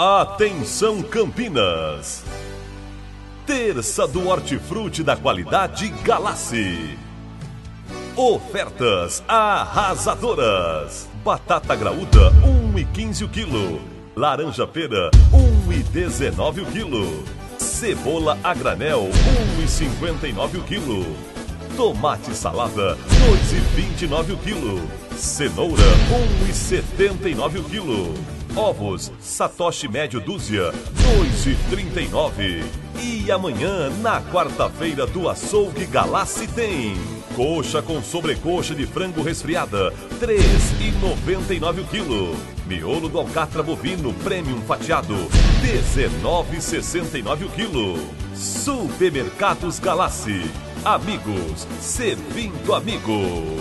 Atenção Campinas! Terça do Hortifruti da qualidade Galassi. Ofertas arrasadoras. Batata graúda 1,15 o quilo. Laranja pera 1,19 o quilo. Cebola a granel 1,59 o quilo. Tomate salada 2,29 o quilo. Cenoura 1,79 o quilo. Ovos Satoshi médio dúzia 2,39. E amanhã, na quarta-feira do Açougue Galassi tem coxa com sobrecoxa de frango resfriada 3,99 o quilo. Miolo do alcatra bovino premium fatiado 19,69 o quilo. Supermercados Galassi. Amigos, servindo amigos.